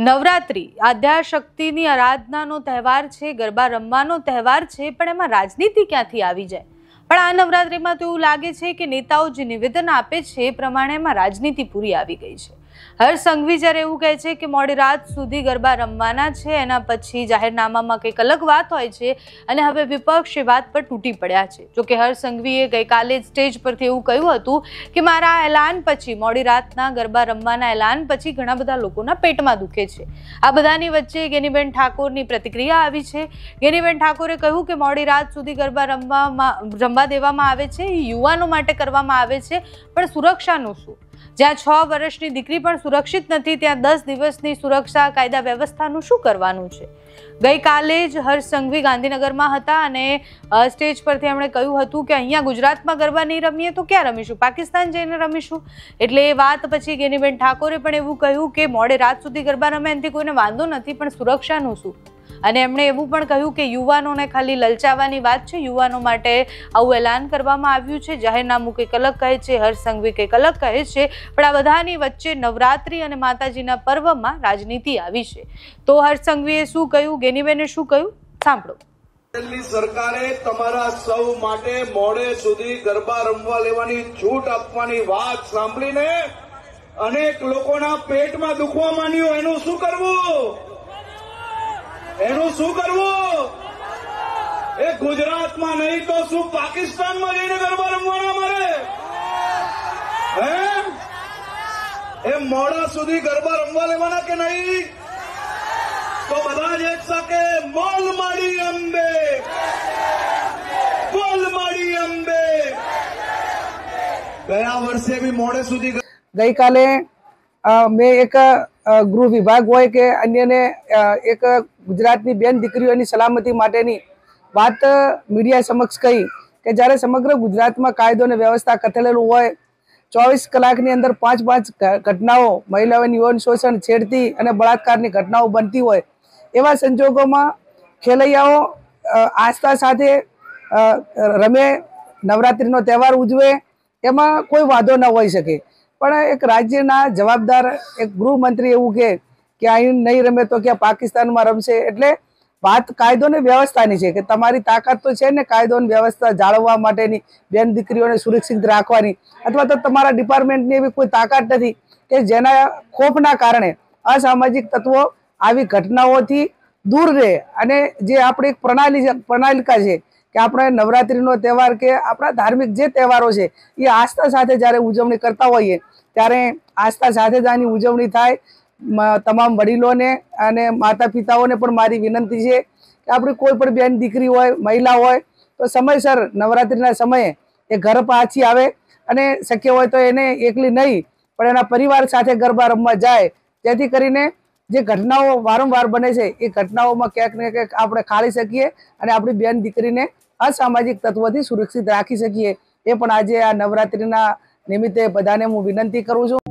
નવરાત્રિ, આદ્યાશક્તિની આરાધનાનો તહેવાર છે, ગરબા રમવાનો તહેવાર છે, પણ એમાં રાજનીતિ ક્યાંથી આવી જાય? પણ આ નવરાત્રિમાં તો એવું લાગે છે કે નેતાઓ જે નિવેદન આપે છે એ પ્રમાણે એમાં રાજનીતિ પૂરી આવી ગઈ છે. હર્ષ સંઘવી જ્યારે એવું કહે છે કે મોડી રાત સુધી ગરબા રમવાના છે, એના પછી જાહેરનામામાં કંઈક અલગ વાત હોય છે અને હવે વિપક્ષ એ વાત પર તૂટી પડ્યા છે. જોકે હર્ષ સંઘવીએ ગઈકાલે સ્ટેજ પરથી એવું કહ્યું હતું કે મારા એલાન પછી, મોડી રાતના ગરબા રમવાના એલાન પછી ઘણા બધા લોકોના પેટમાં દુખે છે. આ બધાની વચ્ચે ગેનીબેન ઠાકોરની પ્રતિક્રિયા આવી છે. ગેનીબેન ઠાકોરે કહ્યું કે મોડી રાત સુધી ગરબા રમવામાં, રમવા દેવામાં આવે છે યુવાનો માટે કરવામાં આવે છે, પણ સુરક્ષાનું શું? જ્યાં છ વર્ષની દીકરી પણ સુરક્ષિત નથી, ત્યાં દસ દિવસની સુરક્ષા કાયદા વ્યવસ્થાનું શું કરવાનું છે? ગઈકાલે જ હર્ષ સંઘવી ગાંધીનગરમાં હતા અને સ્ટેજ પરથી એમણે કહ્યું હતું કે અહીંયા ગુજરાતમાં ગરબા નહીં રમીએ તો ક્યાં રમીશું? પાકિસ્તાન જઈને રમીશું? એટલે એ વાત પછી ગેનીબેન ઠાકોરે પણ એવું કહ્યું કે મોડે રાત સુધી ગરબા રમે, એનાથી કોઈને વાંધો નથી, પણ સુરક્ષાનું શું? અને એમણે એવું પણ કહ્યું કે યુવાનોને ખાલી લલચાવવાની વાત છે. યુવાનો માટે આવું એલાન કરવામાં આવ્યું છે. જાહેરનામું કંઈક અલગ કહે છે હર્ષ સંઘવી કંઈક અલગ કહે છે. પણ આ બધાની વચ્ચે નવરાત્રિ અને માતાજીના પર્વમાં રાજનીતિ આવી છે. તો હર્ષ સંઘવીએ શું કહ્યું? ગેનીબેને શું કહ્યું? સાંભળો. દિલ્હી સરકારે તમારા સૌ માટે મોડે સુધી ગરબા રમવા લેવાની છૂટ આપવાની વાત સાંભળીને અનેક લોકોના પેટમાં દુખવા માંડ્યું. એનું શું કરવું? એનું શું કરવું? એ ગુજરાતમાં નહીં તો શું પાકિસ્તાનમાં જઈને ગરબા રમવાના મારે? હે? એ મોડા સુધી ગરબા રમવા લેવાના કે નહીં? તો બધા જ એક સાથે મોલ માડી અંબે. મોલ માડી અંબે. ગયા વર્ષે બી મોડે સુધી ગઈકાલે અ, મેં એક અ, ગૃહ વિભાગ હોય કે અન્યને એક ગુજરાતની બેન દીકરીઓની સલામતી માટેની વાત મીડિયા સમક્ષ કહી કે જ્યારે સમગ્ર ગુજરાતમાં કાયદો અને વ્યવસ્થા કથલેલું હોય, ચોવીસ કલાકની અંદર પાંચ પાંચ ઘટનાઓ મહિલાઓની યૌન શોષણ છેડતી અને બળાત્કારની ઘટનાઓ બનતી હોય, એવા સંજોગોમાં ખેલૈયાઓ આસ્થા સાથે રમે, નવરાત્રિનો તહેવાર ઉજવે, એમાં કોઈ વાંધો ન હોઈ શકે. પણ એક રાજ્યના જવાબદાર એક ગૃહમંત્રી એવું કહે કે અહીં નહીં રમે તો ક્યાં પાકિસ્તાનમાં રમશે? એટલે વાત કાયદો ને વ્યવસ્થાની છે કે તમારી તાકાત તો છે ને કાયદો વ્યવસ્થા જાળવવા માટેની બેન દીકરીઓને સુરક્ષિત રાખવાની. અથવા તો તમારા ડિપાર્ટમેન્ટની એવી કોઈ તાકાત નથી કે જેના ખોફના કારણે અસામાજિક તત્વો આવી ઘટનાઓથી દૂર રહે. અને જે આપણી પ્રણાલી પ્રણાલિકા છે કે આપણે નવરાત્રિનો તહેવાર કે આપણા ધાર્મિક જે તહેવારો છે, એ આસ્થા સાથે જ્યારે ઉજવણી કરતા હોઈએ, ત્યારે આસ્થા સાથે જ આની ઉજવણી થાય. તમામ વડીલોને અને માતા પિતાઓને પણ મારી વિનંતી છે કે આપણી કોઈ પણ બેન દીકરી હોય, મહિલા હોય, તો સમયસર નવરાત્રિના સમયે એ ઘર પાછી આવે અને શક્ય હોય તો એને એકલી નહીં, પણ એના પરિવાર સાથે ગરબા રમવા જાય. જેથી કરીને જે ઘટનાઓ વારંવાર બને છે, એ ઘટનાઓમાં ક્યાંક ને ક્યાંક આપણે ખાળી શકીએ અને આપણી બેન દીકરીને અસામાજિક તત્વોથી સુરક્ષિત રાખી શકીએ. એ પણ આજે આ નવરાત્રિના નિમિત્તે બધાને હું વિનંતી કરું છું.